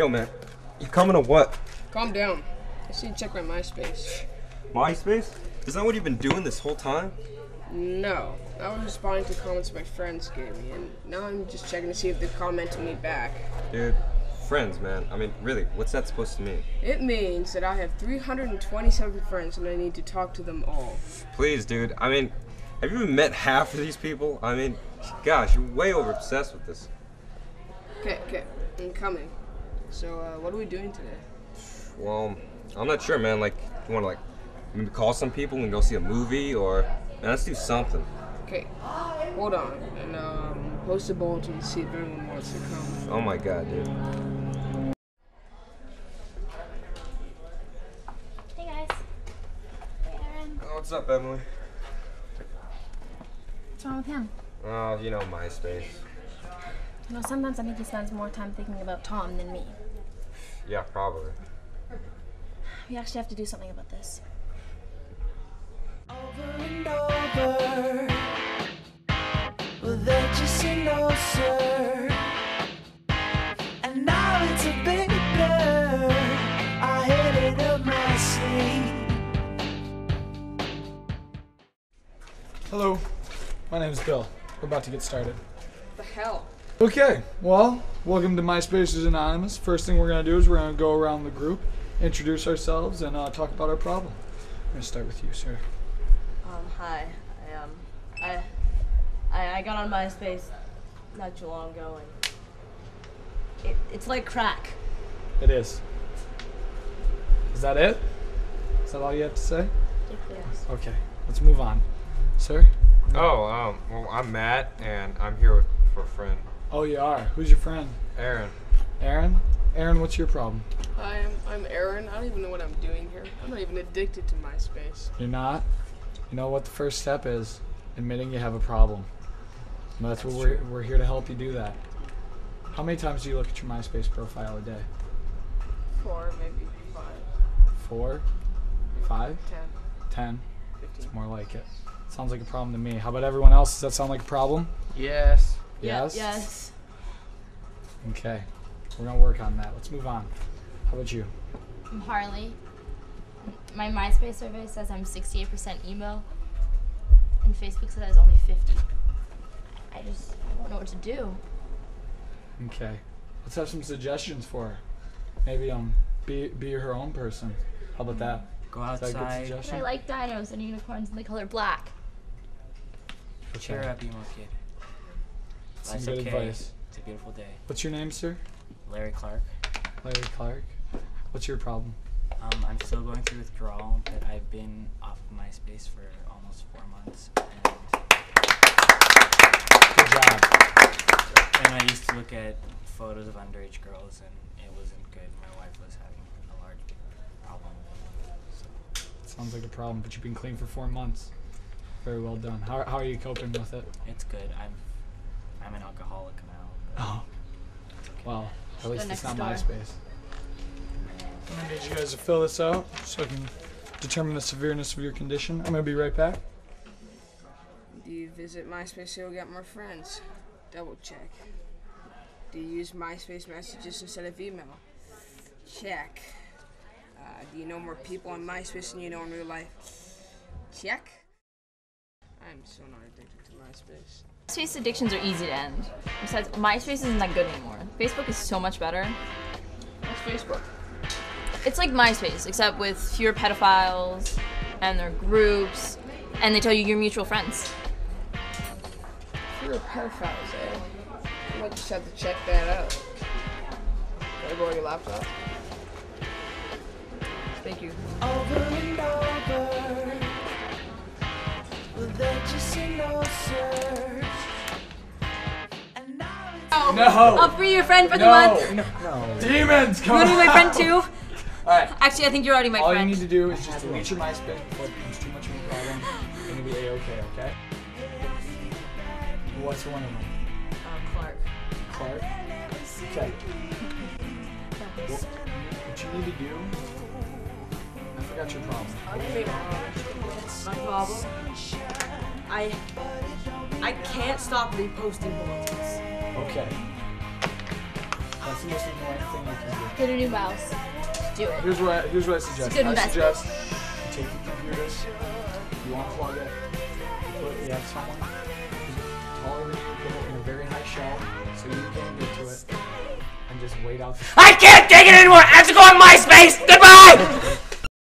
Yo, man, you coming to what? Calm down. I see you check my MySpace. MySpace? Is that what you've been doing this whole time? No. I was responding to comments my friends gave me, and now I'm just checking to see if they commented me back. Dude, friends, man. I mean, really, what's that supposed to mean? It means that I have 327 friends and I need to talk to them all. Please, dude. I mean, have you even met half of these people? I mean, gosh, you're way over obsessed with this. Okay, okay, I'm coming. So, uh, what are we doing today? Well, I'm not sure, man. Like, you want to like maybe call some people and go see a movie, or man, let's do something. Okay, hold on, and um, post a bulletin to see if anyone wants to come. Oh my god, dude. Hey guys. Hey Aaron. Oh, what's up, Emily? What's wrong with him? Oh, you know MySpace. You know, sometimes I think he spends more time thinking about Tom than me. Yeah, probably. We actually have to do something about this. over and over. Well, they just say no, sir. And now it's a big blur. I hate it up my sleeve. Hello, my name is Bill. We're about to get started. The hell? Okay, well, welcome to MySpace is Anonymous. First thing we're going to do is we're going to go around the group, introduce ourselves, and uh, talk about our problem. I'm going to start with you, sir. Um, hi. I um, I, I, I got on MySpace not too long ago, and it, it's like crack. It is. Is that it? Is that all you have to say? Yes. Okay, let's move on. Sir? Oh, um, well, I'm Matt, and I'm here with for a friend, Oh, you are. Who's your friend? Aaron. Aaron? Aaron, what's your problem? Hi, I'm, I'm Aaron. I don't even know what I'm doing here. I'm not even addicted to MySpace. You're not? You know what the first step is? Admitting you have a problem. And that's, what we're, we're here to help you do that. How many times do you look at your MySpace profile a day? Four, maybe five, Four? Five? ten, Ten? fifteen. It's more like it. Sounds like a problem to me. How about everyone else? Does that sound like a problem? Yes. Yeah, Yes? yes. Okay. We're gonna work on that. Let's move on. How about you? I'm Harley. My MySpace survey says I'm 68% emo, and Facebook says I was only 50. I just don't know what to do. Okay. Let's have some suggestions for her. Maybe um be be her own person. How about that? Go Is that a good outside, suggestion? I like dinos and unicorns and the color black. cheer Okay. up, emo kid. Some good okay. advice. It's a beautiful day. What's your name, sir? Larry Clark. Larry Clark. What's your problem? Um, I'm still going through withdrawal, but I've been off of MySpace for almost four months, and, Good job. and I used to look at photos of underage girls, and it wasn't good. My wife was having a large problem. So Sounds like a problem, but you've been clean for four months. Very well done. How, how are you coping with it? it's good. I'm I'm an alcoholic now. Oh. Well, at least it's not door. MySpace. I need you guys to fill this out so I can determine the severeness of your condition. I'm gonna be right back. Do you visit MySpace so you'll get more friends? Double check. Do you use MySpace messages instead of email? Check. Uh, do you know more people on MySpace than you know in real life? Check. I'm so not addicted to MySpace. MySpace addictions are easy to end. Besides, MySpace isn't that good anymore. Facebook is so much better. What's Facebook? It's like MySpace, except with fewer pedophiles and their groups, and they tell you you're mutual friends. You're a pedophile, eh? I might just have to check that out. Gotta go on your laptop. Thank you. Over and over. Now No! I'll free your friend for the month. No! No! Demons! You Come want to be my friend too? Alright. Actually, I think you're already my friend. All you need to do is just delete your MySpace before it becomes too much of a problem, and you'll be a-okay, okay? What's one of them? Um, Clark. Clark? Okay. What, what you need to do... I forgot your problem. Okay, my problem. I I can't stop reposting bulletins. Okay. That's the most annoying thing you can do. Get a new mouse. Do it. Here's what I, here's what I suggest. good I investment. suggest you take your computer, you want to plug it, you put you have someone who's taller than you, put it in a very high shelf so you can't get to it, and just wait out. The I can't take it anymore. I have to go on MySpace. Goodbye.